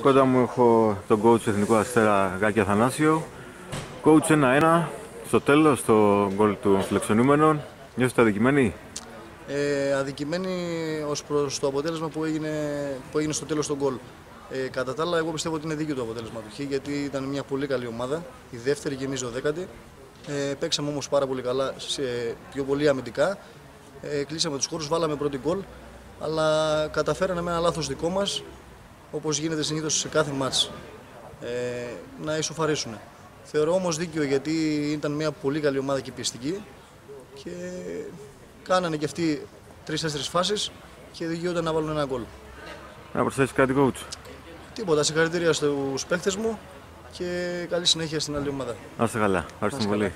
Κοντά μου έχω τον coach του Εθνικού Αστέρα Γάκη Αθανάσιο. Coach 1-1 στο τέλος, στο γκολ του φιλοξενούμενων. Νιώθετε αδικημένοι. Ε, αδικημένοι ως προς το αποτέλεσμα που έγινε, που έγινε στο τέλος του γκολ. Ε, κατά τα άλλα, εγώ πιστεύω ότι είναι δίκαιο το αποτέλεσμα του Χ, γιατί ήταν μια πολύ καλή ομάδα, η δεύτερη και εμείς ο δέκατη. Ε, παίξαμε όμως πάρα πολύ καλά, σε πιο πολύ αμυντικά. Ε, κλείσαμε τους χώρους, βάλαμε πρώτη γκολ, αλλά καταφέραμε με ένα λάθος δικό μας, όπως γίνεται συνήθως σε κάθε μάτς, ε, να ισοφαρίσουν. Θεωρώ όμως δίκαιο γιατί ήταν μια πολύ καλή ομάδα και πιεστική και κάνανε και αυτοί τρει-τέσσερι φάσεις και δικαιούνται να βάλουν ένα γκολ. Να προσθέσεις κάτι coach; Τίποτα, συγχαρητήρια στους παίχτε μου και καλή συνέχεια στην άλλη ομάδα. Να είστε καλά. Ευχαριστούμε πολύ.